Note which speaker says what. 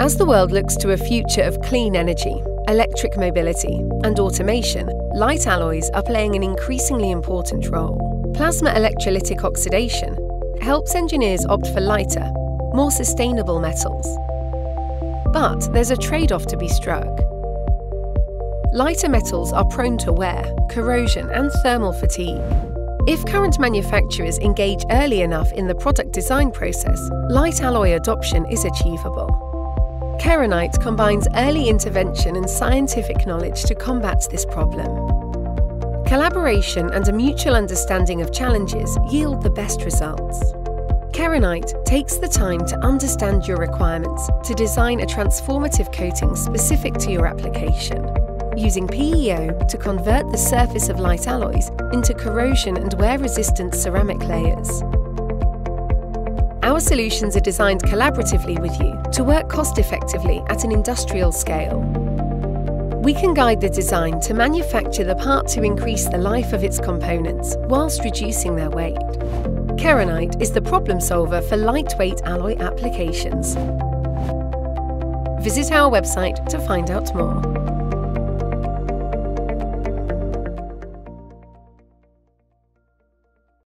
Speaker 1: As the world looks to a future of clean energy, electric mobility, and automation, light alloys are playing an increasingly important role. Plasma electrolytic oxidation helps engineers opt for lighter, more sustainable metals. But there's a trade off to be struck. Lighter metals are prone to wear, corrosion, and thermal fatigue. If current manufacturers engage early enough in the product design process, light alloy adoption is achievable. Keronite combines early intervention and scientific knowledge to combat this problem. Collaboration and a mutual understanding of challenges yield the best results. Keronite takes the time to understand your requirements to design a transformative coating specific to your application, using PEO to convert the surface of light alloys into corrosion and wear-resistant ceramic layers. Our solutions are designed collaboratively with you to work cost effectively at an industrial scale. We can guide the design to manufacture the part to increase the life of its components whilst reducing their weight. Keronite is the problem solver for lightweight alloy applications. Visit our website to find out more.